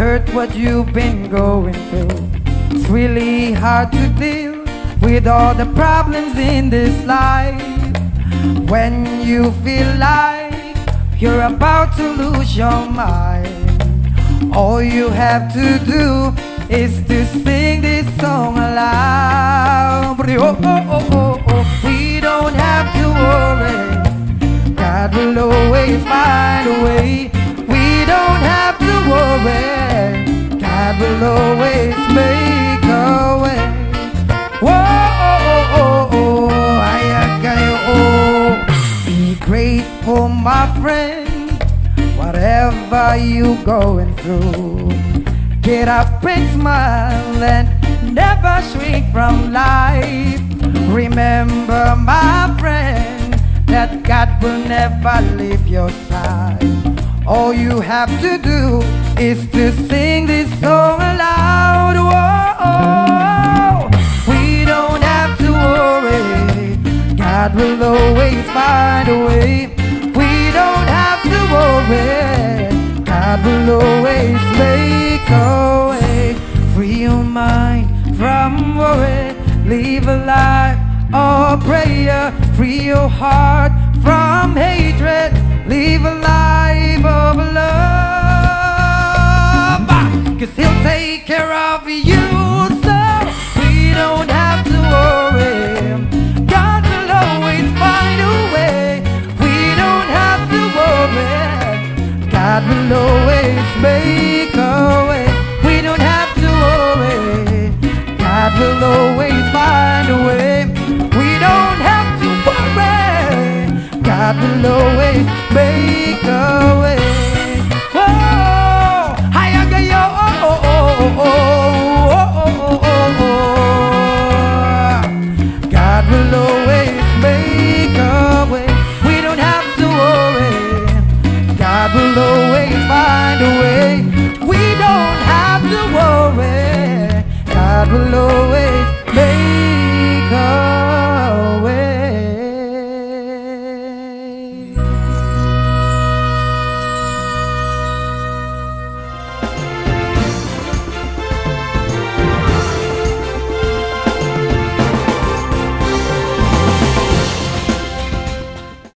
Heard what you've been going through. It's really hard to deal with all the problems in this life. When you feel like you're about to lose your mind, all you have to do is to sing this song aloud. Oh, oh, oh, oh, oh. We don't have to worry. God will always find a way. We don't have to worry. God will always make a way. Whoa, oh, oh, oh, ay, ay, oh. Be grateful, my friend, whatever you're going through. Get up and smile and never shrink from life. Remember, my friend, that God will never leave your side. All you have to do is to sing this song aloud. Whoa, we don't have to worry. God will always find a way. We don't have to worry. God will always make a way. Free your mind from worry. Live a life of prayer. Free your heart from hatred. Live a life always make a way. We don't have to worry. God will always find a way. We don't have to worry. God will